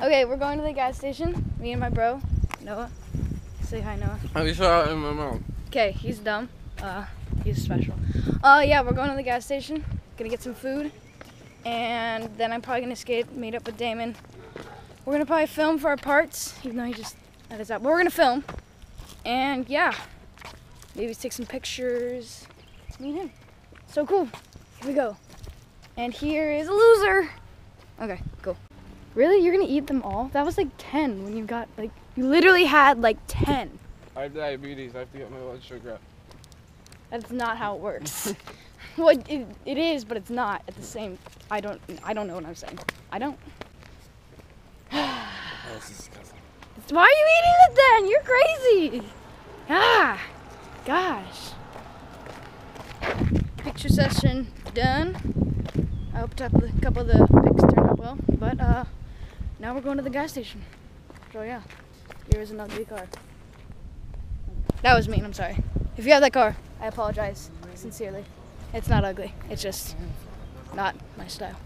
Okay, we're going to the gas station. Me and my bro, Noah. Say hi, Noah. I saw it in my mouth. Okay, he's dumb. Uh, he's special. Uh, yeah, we're going to the gas station. Gonna get some food, and then I'm probably gonna skate. Meet up with Damon. We're gonna probably film for our parts, even though he just that is out. But we're gonna film, and yeah, maybe take some pictures. It's me and him. So cool. Here we go. And here is a loser. Okay, cool. Really? You're gonna eat them all? That was like 10 when you got, like, you literally had like 10. I have diabetes. I have to get my blood sugar up. That's not how it works. well, it, it is, but it's not at the same. I don't. I don't know what I'm saying. I don't. Oh, this is disgusting. Why are you eating it then? You're crazy. Ah, gosh. Picture session done. I hope a couple of the pics turned out well, but uh, now we're going to the gas station. So yeah, here is an ugly car. That was mean. I'm sorry. If you have that car, I apologize sincerely. It's not ugly. It's just not my style.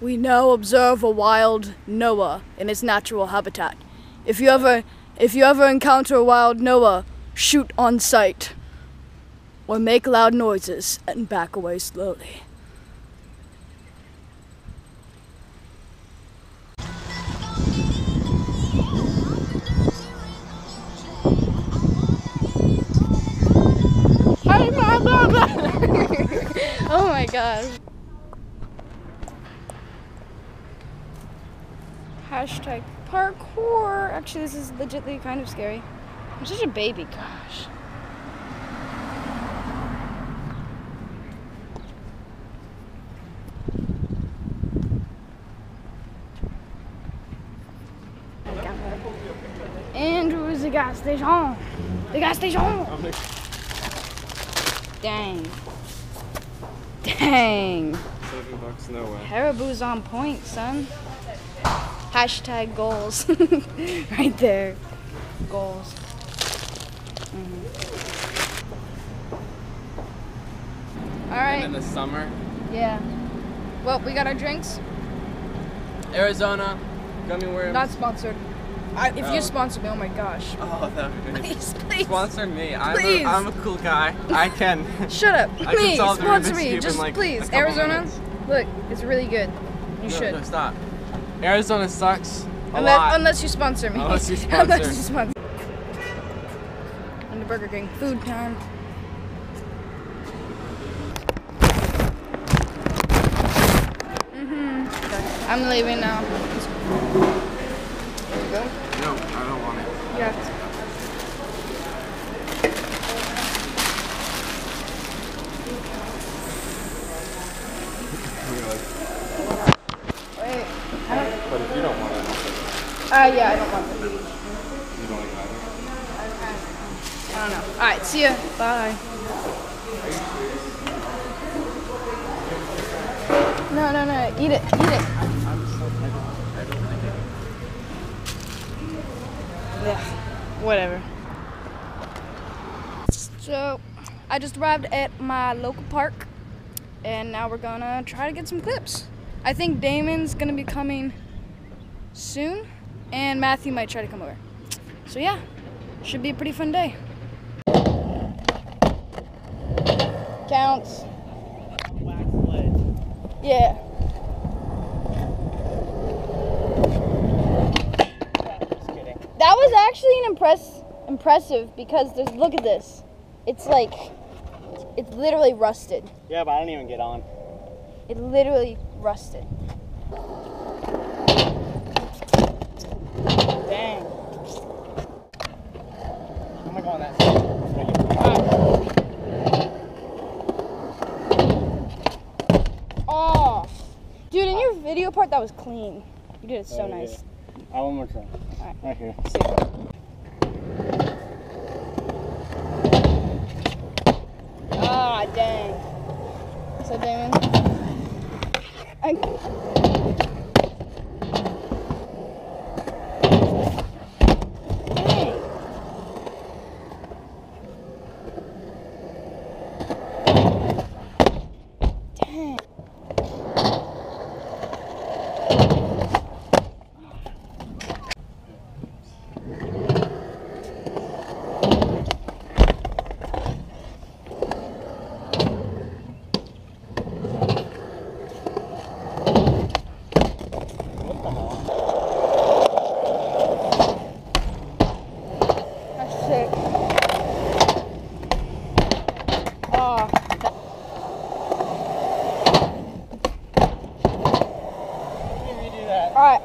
We now observe a wild Noah in its natural habitat. If you ever if you ever encounter a wild Noah, shoot on sight. Or make loud noises and back away slowly. My gosh. Hashtag parkour. Actually, this is legitly kind of scary. I'm such a baby, gosh. And where's the gas station? The gas station! Dang. Dang. Seven bucks, no way. Haribo's on point, son. Hashtag goals. right there. Goals. Mm-hmm. All And in the summer, Yeah. Well, we got our drinks. Arizona, gummy worms. Not sponsored. I, if Oh. you sponsor me, oh my gosh. Oh, that would be Please, please. Sponsor me. I'm Please. a, I'm a cool guy. I can. Shut up. I Please, sponsor me. Just like, please. Arizona, minutes. look, it's really good. You no, should. No, stop. Arizona sucks a Unless, lot. unless you sponsor me. Unless you sponsor. Unless you sponsor. On the Burger King. Food time. Mm-hmm. I'm leaving now. Go. no, I don't want it. You have to. Wait. But if you don't want it, Uh, yeah, I don't want it. you don't like either. I don't know. All right. See ya. Bye. No, no, no. Eat it. Eat it. Whatever. So, I just arrived at my local park, and now we're gonna try to get some clips. I think Damon's gonna be coming soon, and Matthew might try to come over. So yeah, should be a pretty fun day. Counts. Yeah. Was actually an impress impressive because there's look at this. It's like it's literally rusted. Yeah, but I didn't even get on. It literally rusted. Dang. I'm gonna go on that side. Oh, dude, in your video part that was clean. You did it so Oh, nice. Ah, one more time. Right here. Ah, dang. So Damon. I, Dang. Dang. Alright.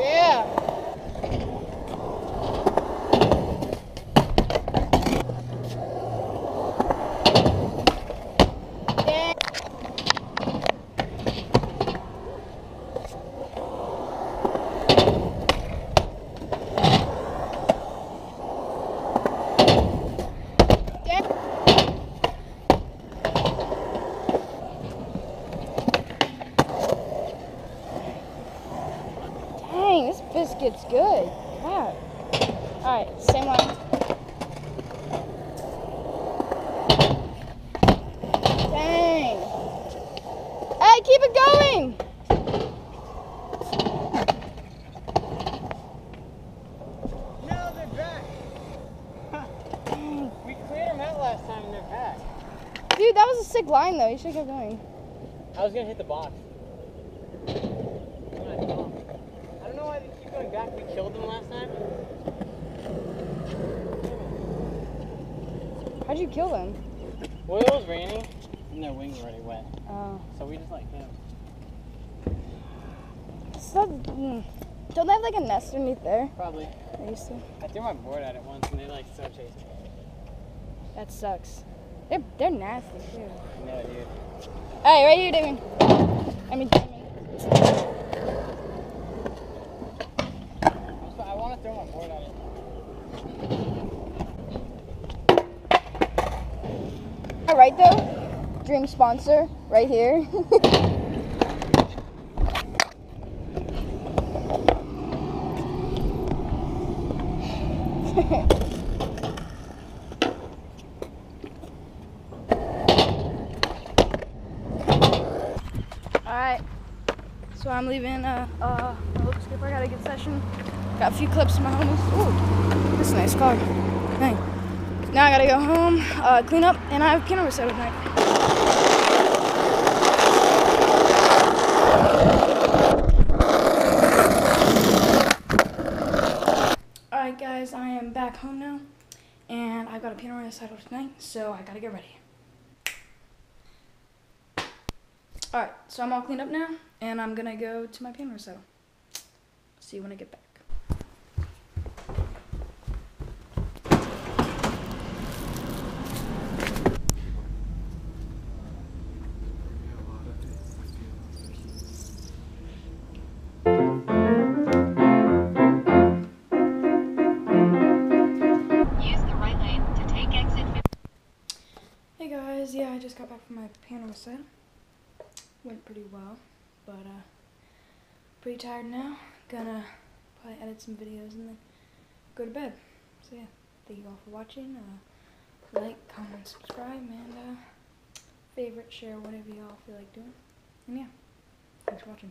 Yeah. Yeah. Yeah. Dang, biscuit's good. God. Alright, same line. Dang. Hey, keep it going! No, they're back. we cleared them out last time and they're back. Dude, that was a sick line though. You should keep going. I was gonna hit the box. I don't know why they back. We killed them last time. How'd you kill them? Well, it was raining and their wings were already wet. Oh. So we just like hit them. So, mm, don't they have like a nest underneath there? Probably. They used to. I threw my board at it once and they like so chased me. That sucks. They're they're nasty too. No, dude. Hey, right here, Damon. I mean, Damon. I want to throw my board at it. All right though. Dream sponsor right here. Alright. So I'm leaving uh uh oh, skipper, I got a good session. Got a few clips of my homies. Ooh, a nice car. Hey. Now I gotta go home, uh, clean up, and I have piano recital tonight. Alright guys, I am back home now, and I've got a piano recital tonight, so I gotta get ready. Alright, so I'm all cleaned up now, and I'm gonna go to my piano recital. See you when I get back. My panel recital. Went pretty well, but uh, pretty tired now. Gonna probably edit some videos and then go to bed. So yeah, thank you all for watching. Uh, like, comment, subscribe, and uh, favorite, share, whatever y'all feel like doing. And yeah, thanks for watching.